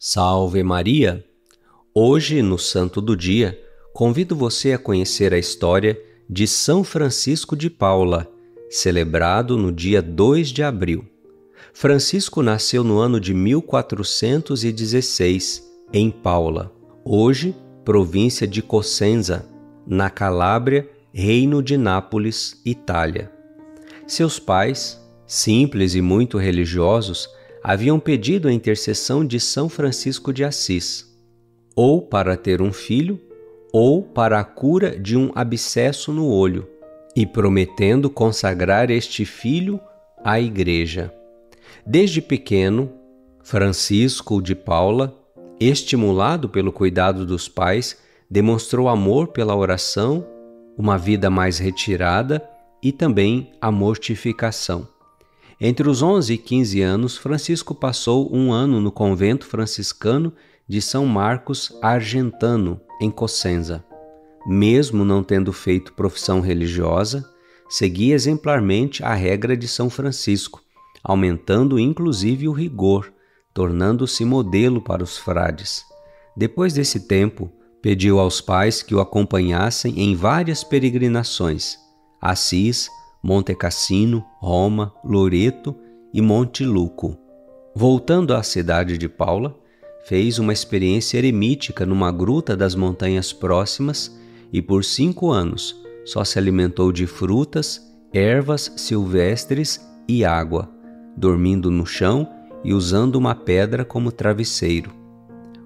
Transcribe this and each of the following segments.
Salve Maria! Hoje, no Santo do Dia, convido você a conhecer a história de São Francisco de Paula, celebrado no dia 2 de abril. Francisco nasceu no ano de 1416, em Paula, hoje província de Cosenza, na Calábria, Reino de Nápoles, Itália. Seus pais, simples e muito religiosos, haviam pedido a intercessão de São Francisco de Assis, ou para ter um filho, ou para a cura de um abscesso no olho, e prometendo consagrar este filho à Igreja. Desde pequeno, Francisco de Paula, estimulado pelo cuidado dos pais, demonstrou amor pela oração, uma vida mais retirada e também a mortificação. Entre os 11 e 15 anos, Francisco passou um ano no convento franciscano de São Marcos Argentano, em Cosenza. Mesmo não tendo feito profissão religiosa, seguia exemplarmente a regra de São Francisco, aumentando inclusive o rigor, tornando-se modelo para os frades. Depois desse tempo, pediu aos pais que o acompanhassem em várias peregrinações, Assis, Monte Cassino, Roma, Loreto e Monte Luco. Voltando à cidade de Paula, fez uma experiência eremítica numa gruta das montanhas próximas e por cinco anos só se alimentou de frutas, ervas silvestres e água, dormindo no chão e usando uma pedra como travesseiro.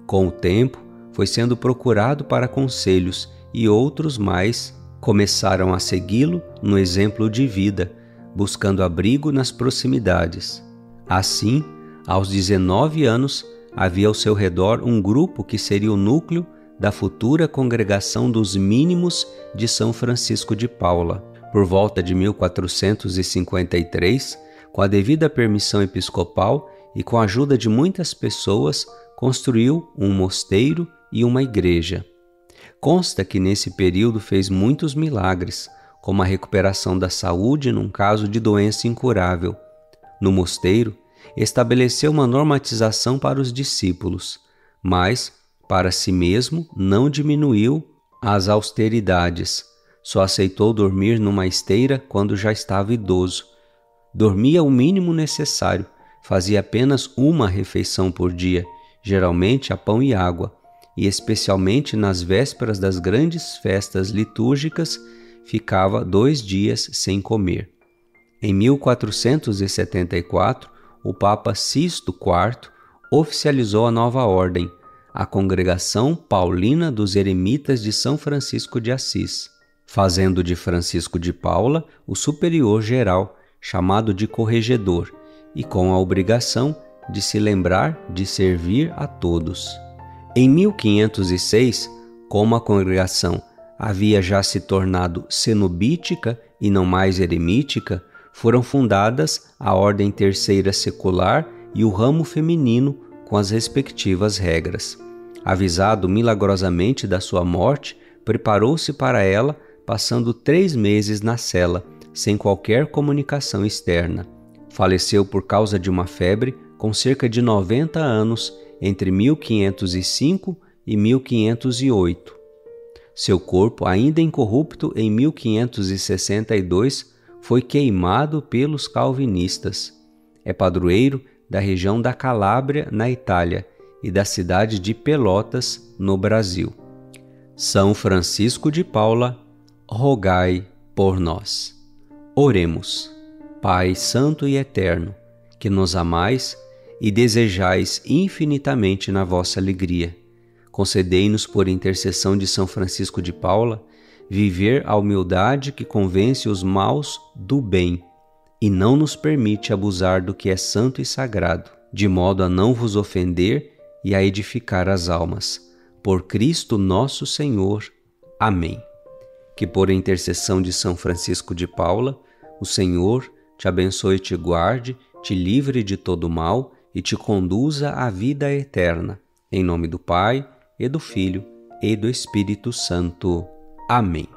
Com o tempo, foi sendo procurado para conselhos e outros mais começaram a segui-lo no exemplo de vida, buscando abrigo nas proximidades. Assim, aos 19 anos, havia ao seu redor um grupo que seria o núcleo da futura congregação dos mínimos de São Francisco de Paula. Por volta de 1453, com a devida permissão episcopal e com a ajuda de muitas pessoas, construiu um mosteiro e uma igreja. Consta que nesse período fez muitos milagres, como a recuperação da saúde num caso de doença incurável. No mosteiro, estabeleceu uma normatização para os discípulos, mas, para si mesmo, não diminuiu as austeridades. Só aceitou dormir numa esteira quando já estava idoso. Dormia o mínimo necessário, fazia apenas uma refeição por dia, geralmente a pão e água e especialmente nas vésperas das grandes festas litúrgicas, ficava dois dias sem comer. Em 1474, o Papa Sisto IV oficializou a nova ordem, a Congregação Paulina dos Eremitas de São Francisco de Assis, fazendo de Francisco de Paula o superior geral, chamado de corregedor, e com a obrigação de se lembrar de servir a todos. Em 1506, como a congregação havia já se tornado cenobítica e não mais eremítica, foram fundadas a Ordem Terceira Secular e o ramo feminino com as respectivas regras. Avisado milagrosamente da sua morte, preparou-se para ela, passando três meses na cela, sem qualquer comunicação externa. Faleceu por causa de uma febre com cerca de 90 anos entre 1505 e 1508. Seu corpo, ainda incorrupto em 1562, foi queimado pelos calvinistas. É padroeiro da região da Calábria, na Itália, e da cidade de Pelotas, no Brasil. São Francisco de Paula, rogai por nós. Oremos. Pai Santo e Eterno, que nos amais e desejais infinitamente na vossa alegria. Concedei-nos, por intercessão de São Francisco de Paula, viver a humildade que convence os maus do bem e não nos permite abusar do que é santo e sagrado, de modo a não vos ofender e a edificar as almas. Por Cristo nosso Senhor. Amém. Que por intercessão de São Francisco de Paula, o Senhor te abençoe e te guarde, te livre de todo mal e te conduza à vida eterna. Em nome do Pai, e do Filho, e do Espírito Santo. Amém.